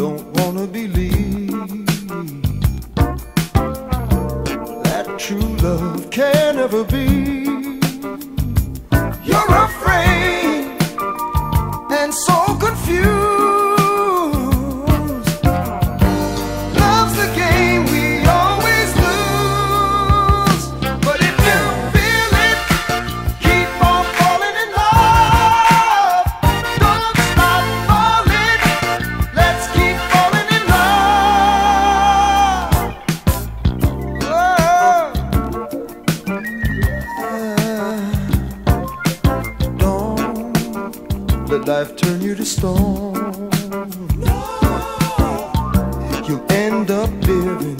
don't wanna believe that true love can ever be. let life turn you to stone. No. You'll end up living